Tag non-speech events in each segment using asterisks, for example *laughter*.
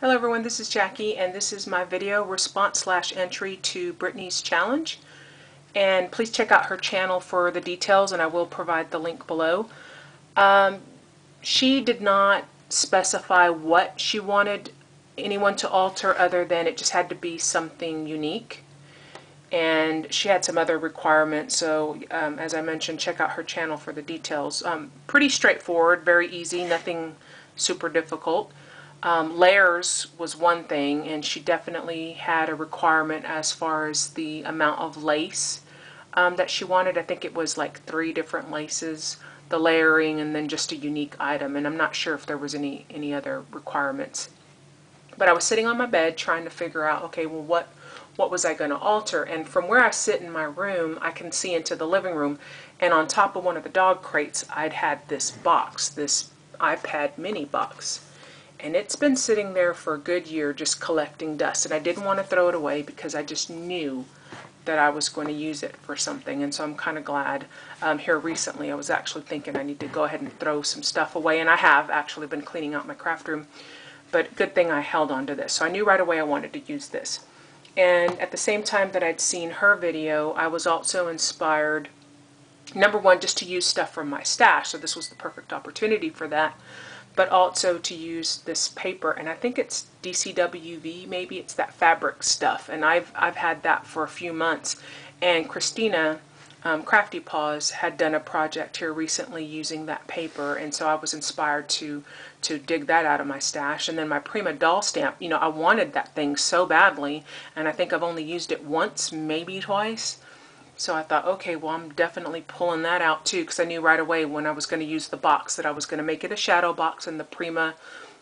Hello everyone, this is Jackie and this is my video response slash entry to Brittany's challenge. And please check out her channel for the details and I will provide the link below. Um, she did not specify what she wanted anyone to alter other than it just had to be something unique. And she had some other requirements, so um, as I mentioned, check out her channel for the details. Um, pretty straightforward, very easy, nothing super difficult. Um, layers was one thing, and she definitely had a requirement as far as the amount of lace um, that she wanted. I think it was like three different laces, the layering, and then just a unique item. And I'm not sure if there was any any other requirements. But I was sitting on my bed trying to figure out, okay, well, what what was I going to alter? And from where I sit in my room, I can see into the living room. And on top of one of the dog crates, I'd had this box, this iPad mini box and it's been sitting there for a good year just collecting dust. And I didn't want to throw it away because I just knew that I was going to use it for something. And so I'm kind of glad um, here recently I was actually thinking I need to go ahead and throw some stuff away. And I have actually been cleaning out my craft room. But good thing I held on to this. So I knew right away I wanted to use this. And at the same time that I'd seen her video I was also inspired number one just to use stuff from my stash. So this was the perfect opportunity for that but also to use this paper and I think it's DCWV maybe it's that fabric stuff and I've I've had that for a few months. And Christina um, Crafty Paws had done a project here recently using that paper and so I was inspired to to dig that out of my stash. And then my Prima doll stamp you know I wanted that thing so badly and I think I've only used it once maybe twice so I thought, okay, well, I'm definitely pulling that out too because I knew right away when I was going to use the box that I was going to make it a shadow box and the Prima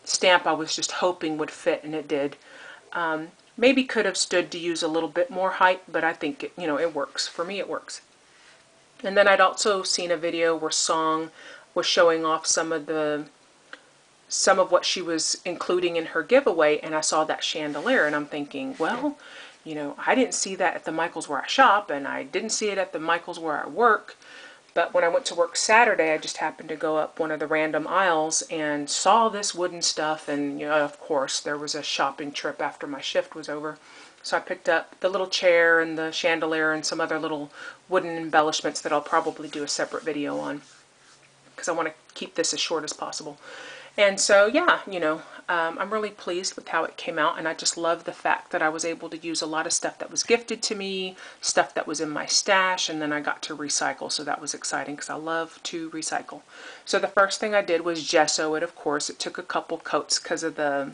stamp I was just hoping would fit and it did. Um, maybe could have stood to use a little bit more height, but I think, it, you know, it works. For me, it works. And then I'd also seen a video where Song was showing off some of the some of what she was including in her giveaway and I saw that chandelier and I'm thinking, well, you know, I didn't see that at the Michaels where I shop and I didn't see it at the Michaels where I work. But when I went to work Saturday, I just happened to go up one of the random aisles and saw this wooden stuff. And, you know, of course, there was a shopping trip after my shift was over. So I picked up the little chair and the chandelier and some other little wooden embellishments that I'll probably do a separate video on because I want to keep this as short as possible. And so, yeah, you know, um, I'm really pleased with how it came out, and I just love the fact that I was able to use a lot of stuff that was gifted to me, stuff that was in my stash, and then I got to recycle, so that was exciting because I love to recycle. So the first thing I did was gesso it, of course. It took a couple coats because of the,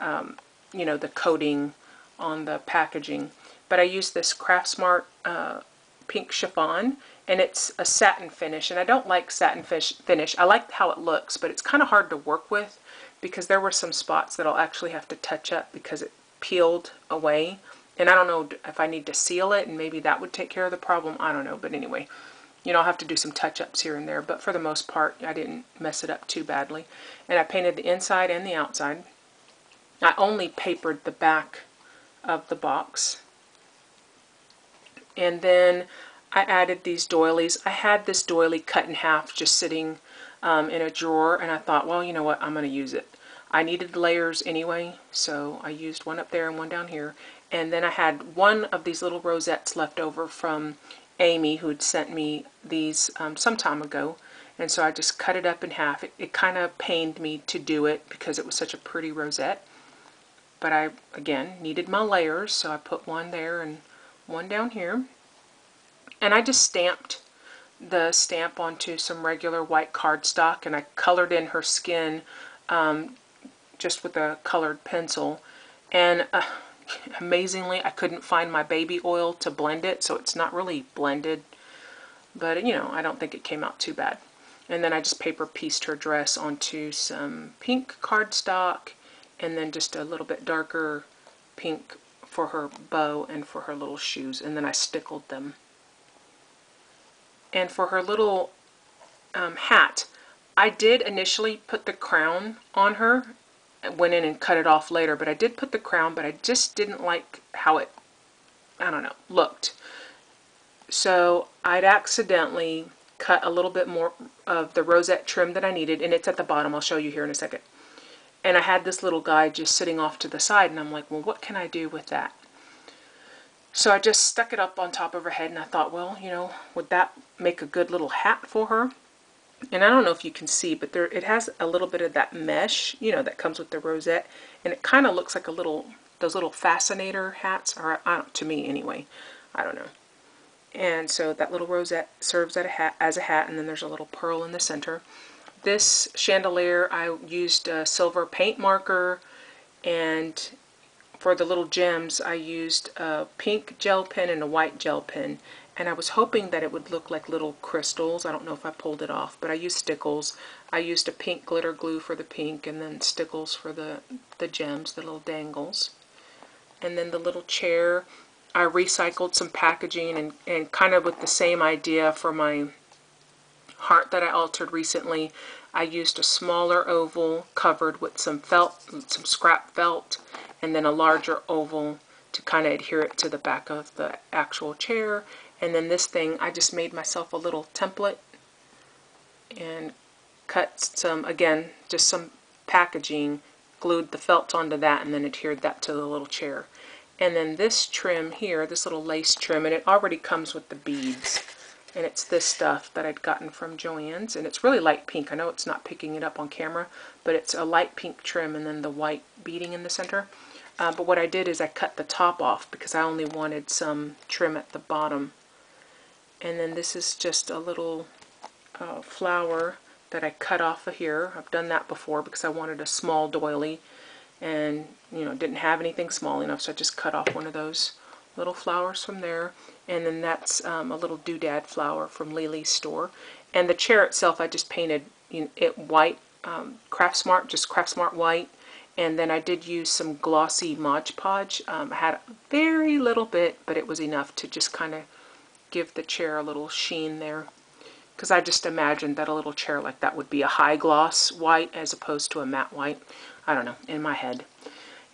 um, you know, the coating on the packaging. But I used this Craftsmart uh, pink chiffon, and it's a satin finish and I don't like satin finish. I like how it looks but it's kind of hard to work with because there were some spots that I'll actually have to touch up because it peeled away and I don't know if I need to seal it and maybe that would take care of the problem. I don't know but anyway you know I'll have to do some touch-ups here and there but for the most part I didn't mess it up too badly and I painted the inside and the outside. I only papered the back of the box and then I added these doilies. I had this doily cut in half just sitting um, in a drawer and I thought, well, you know what, I'm going to use it. I needed layers anyway, so I used one up there and one down here. And then I had one of these little rosettes left over from Amy who had sent me these um, some time ago. And so I just cut it up in half. It, it kind of pained me to do it because it was such a pretty rosette. But I, again, needed my layers, so I put one there and one down here. And I just stamped the stamp onto some regular white cardstock and I colored in her skin um, just with a colored pencil. And uh, *laughs* amazingly, I couldn't find my baby oil to blend it, so it's not really blended. But, you know, I don't think it came out too bad. And then I just paper pieced her dress onto some pink cardstock and then just a little bit darker pink for her bow and for her little shoes. And then I stickled them. And for her little um, hat, I did initially put the crown on her. I went in and cut it off later, but I did put the crown, but I just didn't like how it, I don't know, looked. So I'd accidentally cut a little bit more of the rosette trim that I needed, and it's at the bottom. I'll show you here in a second. And I had this little guy just sitting off to the side and I'm like, well, what can I do with that? So I just stuck it up on top of her head and I thought, well, you know, would that make a good little hat for her? And I don't know if you can see, but there it has a little bit of that mesh, you know, that comes with the rosette. And it kind of looks like a little, those little fascinator hats, or to me anyway. I don't know. And so that little rosette serves as a hat, as a hat and then there's a little pearl in the center. This chandelier, I used a silver paint marker and for the little gems, I used a pink gel pen and a white gel pen. And I was hoping that it would look like little crystals. I don't know if I pulled it off, but I used stickles. I used a pink glitter glue for the pink and then stickles for the, the gems, the little dangles. And then the little chair, I recycled some packaging and, and kind of with the same idea for my heart that I altered recently. I used a smaller oval covered with some felt, some scrap felt, and then a larger oval to kind of adhere it to the back of the actual chair. And then this thing, I just made myself a little template and cut some, again, just some packaging, glued the felt onto that, and then adhered that to the little chair. And then this trim here, this little lace trim, and it already comes with the beads. And it's this stuff that I'd gotten from Joann's, and it's really light pink. I know it's not picking it up on camera, but it's a light pink trim and then the white beading in the center. Uh, but what I did is I cut the top off because I only wanted some trim at the bottom. And then this is just a little uh, flower that I cut off of here. I've done that before because I wanted a small doily and you know didn't have anything small enough so I just cut off one of those little flowers from there and then that's um, a little doodad flower from Lily's store and the chair itself I just painted it white um, Craft Smart just Craft Smart white and then I did use some glossy Mod Podge. Um, I had very little bit, but it was enough to just kind of give the chair a little sheen there. Because I just imagined that a little chair like that would be a high gloss white as opposed to a matte white. I don't know, in my head.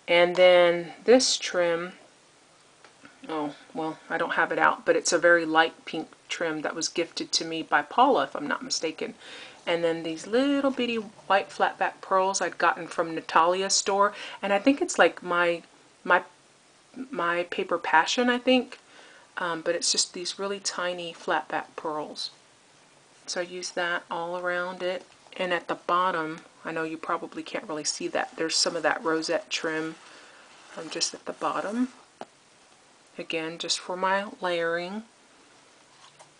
And then this trim, oh, well, I don't have it out, but it's a very light pink trim that was gifted to me by Paula, if I'm not mistaken. And then these little bitty white flat back pearls I'd gotten from Natalia's store and I think it's like my my my paper passion I think. Um, but it's just these really tiny flat back pearls. So I use that all around it. And at the bottom I know you probably can't really see that there's some of that rosette trim um, just at the bottom again just for my layering.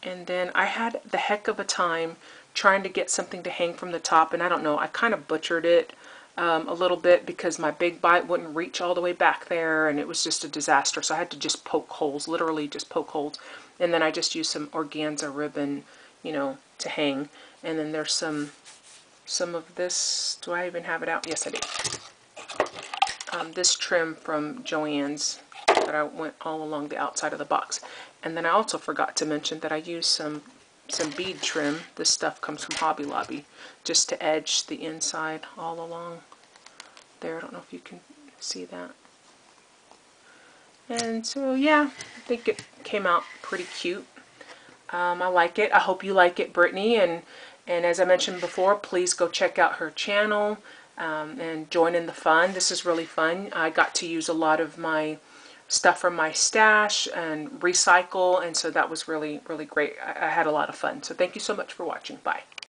And then I had the heck of a time trying to get something to hang from the top and I don't know I kind of butchered it um, a little bit because my big bite wouldn't reach all the way back there and it was just a disaster. So I had to just poke holes literally just poke holes. And then I just used some organza ribbon you know to hang. And then there's some some of this do I even have it out? Yes I do. Um, this trim from Joann's that I went all along the outside of the box and then I also forgot to mention that I used some some bead trim. This stuff comes from Hobby Lobby just to edge the inside all along there. I don't know if you can see that. And so yeah, I think it came out pretty cute. Um, I like it. I hope you like it, Brittany. And, and as I mentioned before, please go check out her channel um, and join in the fun. This is really fun. I got to use a lot of my stuff from my stash and recycle and so that was really really great. I, I had a lot of fun. So thank you so much for watching. Bye